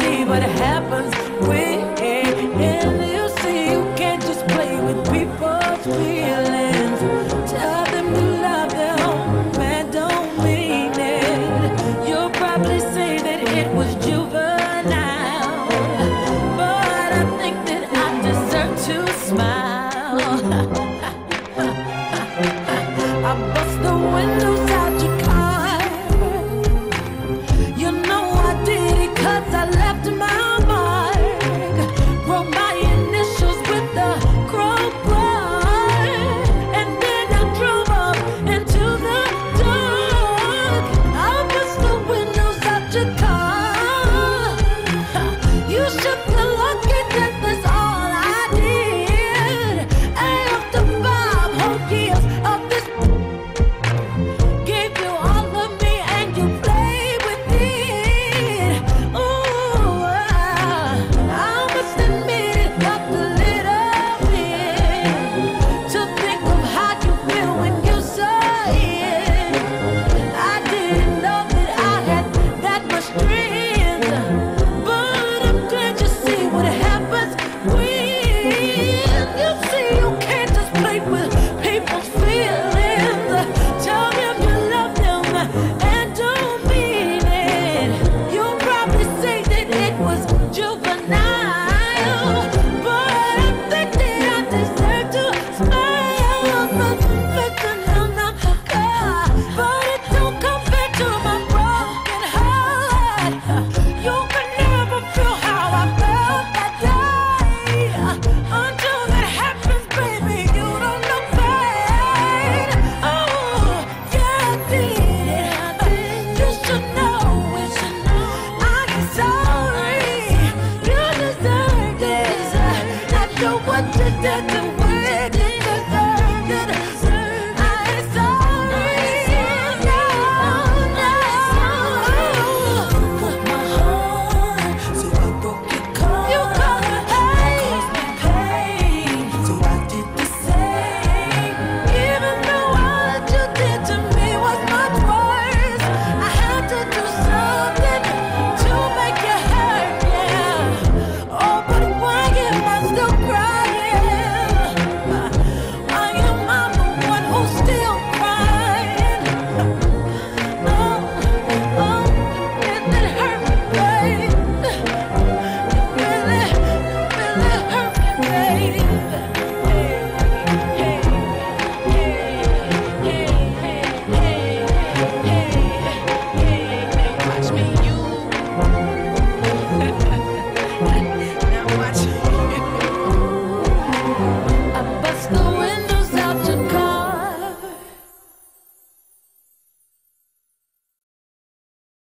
see what happens when you you.